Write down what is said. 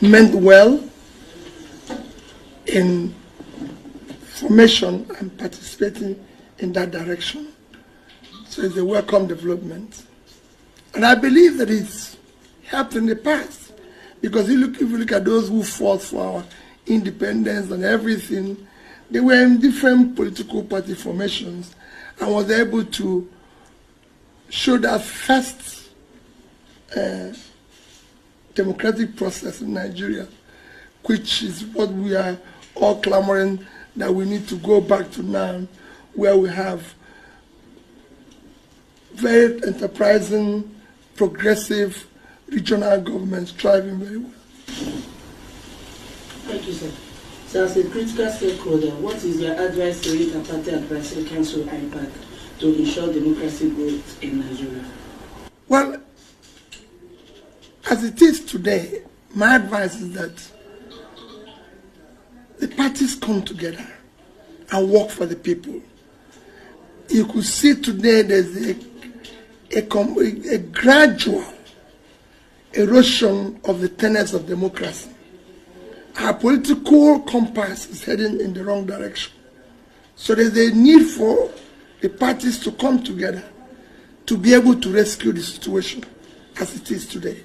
meant well in formation and participating in that direction. So it's a welcome development. And I believe that it's helped in the past. Because you look, if you look at those who fought for our independence and everything, they were in different political party formations and was able to show that first uh, democratic process in Nigeria, which is what we are all clamoring that we need to go back to now, where we have very enterprising, progressive regional governments thriving very well. Thank you, sir. So as a critical stakeholder, what is your advice to the Party Advisory Council IPAC to ensure democracy growth in Nigeria? Well, as it is today, my advice is that the parties come together and work for the people. You could see today there's a, a, a gradual erosion of the tenets of democracy. Our political compass is heading in the wrong direction. So there's a need for the parties to come together to be able to rescue the situation as it is today.